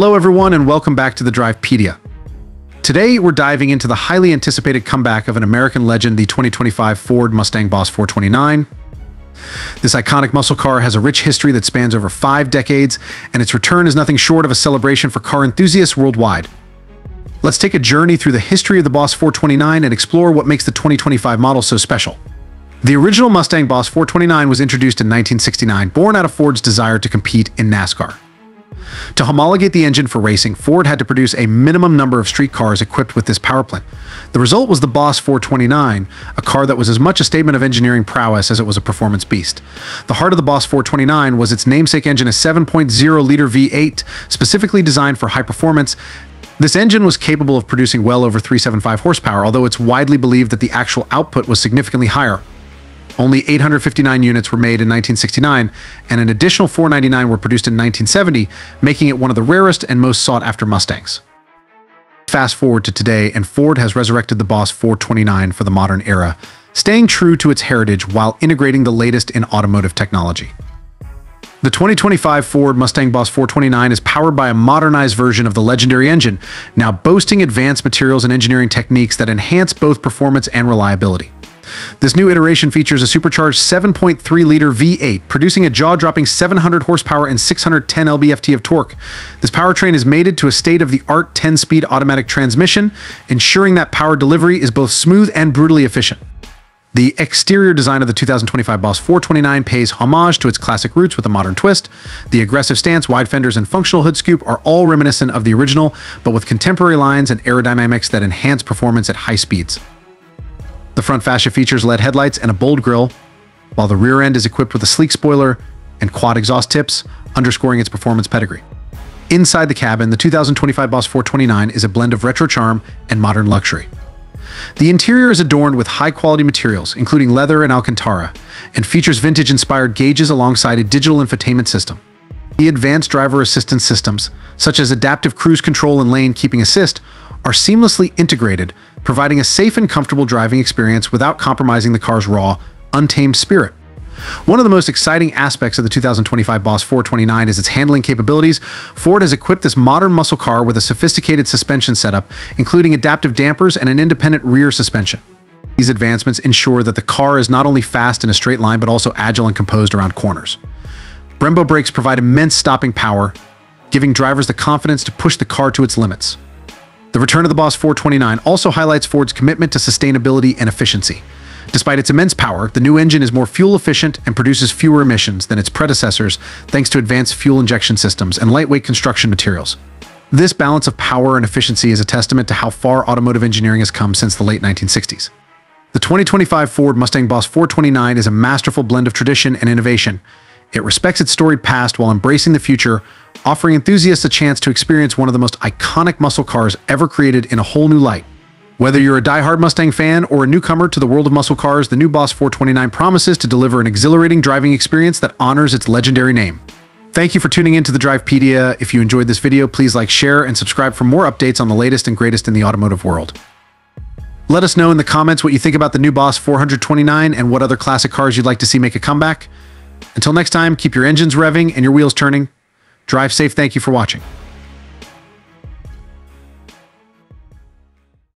Hello everyone and welcome back to the Drivepedia. Today we're diving into the highly anticipated comeback of an American legend, the 2025 Ford Mustang Boss 429. This iconic muscle car has a rich history that spans over five decades, and its return is nothing short of a celebration for car enthusiasts worldwide. Let's take a journey through the history of the Boss 429 and explore what makes the 2025 model so special. The original Mustang Boss 429 was introduced in 1969, born out of Ford's desire to compete in NASCAR. To homologate the engine for racing, Ford had to produce a minimum number of street cars equipped with this powerplant. The result was the Boss 429, a car that was as much a statement of engineering prowess as it was a performance beast. The heart of the Boss 429 was its namesake engine, a 7.0-liter V8, specifically designed for high performance, this engine was capable of producing well over 375 horsepower, although it's widely believed that the actual output was significantly higher. Only 859 units were made in 1969, and an additional 499 were produced in 1970, making it one of the rarest and most sought-after Mustangs. Fast forward to today, and Ford has resurrected the Boss 429 for the modern era, staying true to its heritage while integrating the latest in automotive technology. The 2025 Ford Mustang Boss 429 is powered by a modernized version of the legendary engine, now boasting advanced materials and engineering techniques that enhance both performance and reliability. This new iteration features a supercharged 7.3-liter V8, producing a jaw-dropping 700 horsepower and 610 lb-ft of torque. This powertrain is mated to a state-of-the-art 10-speed automatic transmission, ensuring that power delivery is both smooth and brutally efficient. The exterior design of the 2025 Boss 429 pays homage to its classic roots with a modern twist. The aggressive stance, wide fenders, and functional hood scoop are all reminiscent of the original, but with contemporary lines and aerodynamics that enhance performance at high speeds. The front fascia features LED headlights and a bold grille, while the rear end is equipped with a sleek spoiler and quad exhaust tips, underscoring its performance pedigree. Inside the cabin, the 2025 Boss 429 is a blend of retro charm and modern luxury. The interior is adorned with high-quality materials, including leather and Alcantara, and features vintage-inspired gauges alongside a digital infotainment system. The advanced driver assistance systems, such as adaptive cruise control and lane keeping assist, are seamlessly integrated, providing a safe and comfortable driving experience without compromising the car's raw, untamed spirit. One of the most exciting aspects of the 2025 Boss 429 is its handling capabilities. Ford has equipped this modern muscle car with a sophisticated suspension setup, including adaptive dampers and an independent rear suspension. These advancements ensure that the car is not only fast in a straight line, but also agile and composed around corners. Brembo brakes provide immense stopping power, giving drivers the confidence to push the car to its limits. The return of the Boss 429 also highlights Ford's commitment to sustainability and efficiency. Despite its immense power, the new engine is more fuel efficient and produces fewer emissions than its predecessors thanks to advanced fuel injection systems and lightweight construction materials. This balance of power and efficiency is a testament to how far automotive engineering has come since the late 1960s. The 2025 Ford Mustang Boss 429 is a masterful blend of tradition and innovation, it respects its storied past while embracing the future, offering enthusiasts a chance to experience one of the most iconic muscle cars ever created in a whole new light. Whether you're a die-hard Mustang fan or a newcomer to the world of muscle cars, the new Boss 429 promises to deliver an exhilarating driving experience that honors its legendary name. Thank you for tuning in to the Drivepedia. If you enjoyed this video, please like, share, and subscribe for more updates on the latest and greatest in the automotive world. Let us know in the comments what you think about the new Boss 429 and what other classic cars you'd like to see make a comeback. Until next time, keep your engines revving and your wheels turning. Drive safe. Thank you for watching.